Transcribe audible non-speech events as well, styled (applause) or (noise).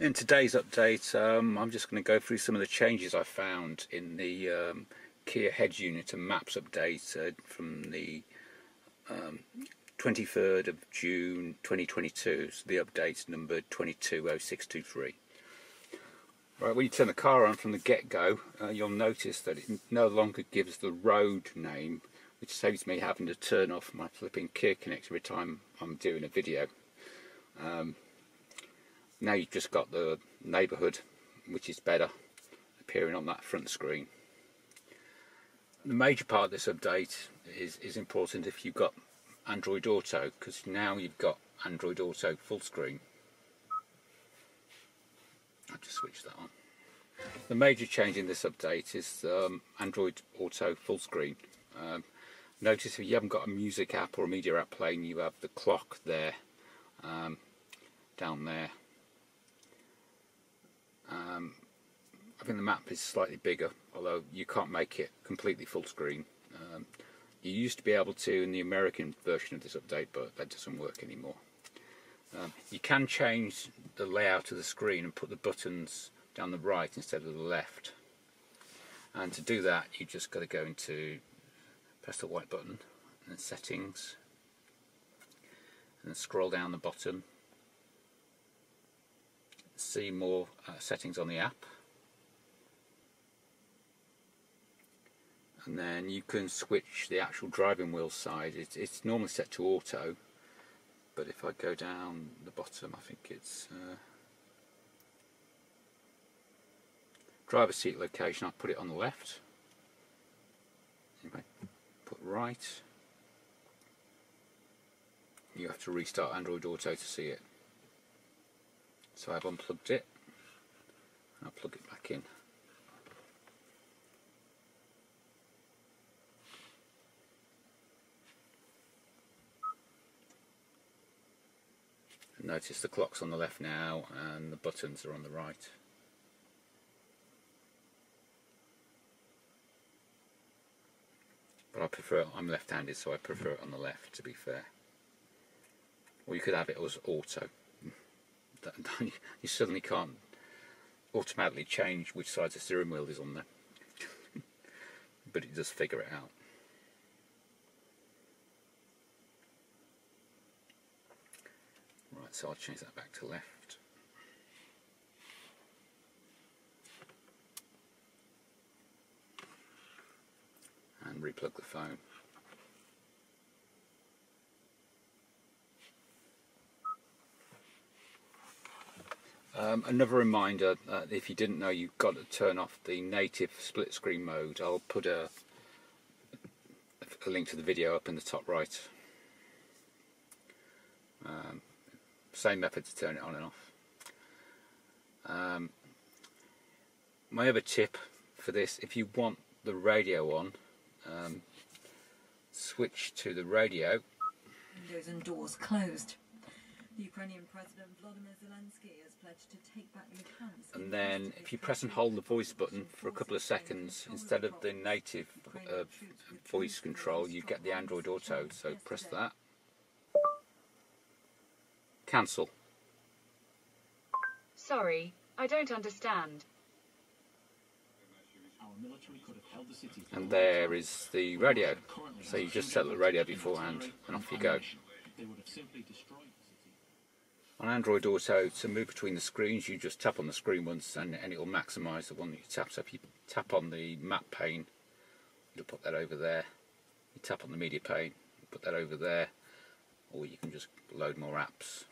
In today's update, um, I'm just going to go through some of the changes I found in the um, Kia head unit and maps update uh, from the um, 23rd of June 2022. So the update number 220623. Right, when you turn the car on from the get-go, uh, you'll notice that it no longer gives the road name, which saves me having to turn off my flipping Kia Connect every time I'm doing a video. Um, now you've just got the neighbourhood which is better appearing on that front screen. The major part of this update is, is important if you've got Android Auto because now you've got Android Auto full screen. I'll just switch that on. The major change in this update is um, Android Auto full screen. Um, notice if you haven't got a music app or a media app playing you have the clock there um, down there um, I think the map is slightly bigger, although you can't make it completely full screen. Um, you used to be able to in the American version of this update, but that doesn't work anymore. Um, you can change the layout of the screen and put the buttons down the right instead of the left. And to do that, you just got to go into press the white button and then settings, and then scroll down the bottom see more uh, settings on the app. And then you can switch the actual driving wheel side. It's, it's normally set to auto but if I go down the bottom I think it's uh, driver seat location I'll put it on the left. Anyway, put right. You have to restart Android Auto to see it so I've unplugged it. I'll plug it back in. notice the clock's on the left now and the buttons are on the right. But I prefer, I'm left-handed so I prefer it on the left to be fair. Or you could have it as auto. (laughs) you suddenly can't automatically change which side the steering wheel is on there. (laughs) but it does figure it out. Right, so I'll change that back to left. And replug the phone. Um, another reminder, uh, if you didn't know you've got to turn off the native split screen mode, I'll put a, a link to the video up in the top right. Um, same method to turn it on and off. Um, my other tip for this, if you want the radio on, um, switch to the radio. Windows and doors closed. The Ukrainian President Volodymyr Zelensky has pledged to take back Luhansk. And then if you press and hold the voice button for a couple of seconds, instead of the native uh, voice control, you get the Android Auto. So press that. Cancel. Sorry, I don't understand. And there is the radio. So you just set the radio beforehand and off you go. On Android Auto, to move between the screens, you just tap on the screen once and, and it will maximise the one that you tap. So if you tap on the map pane, you'll put that over there. You tap on the media pane, put that over there. Or you can just load more apps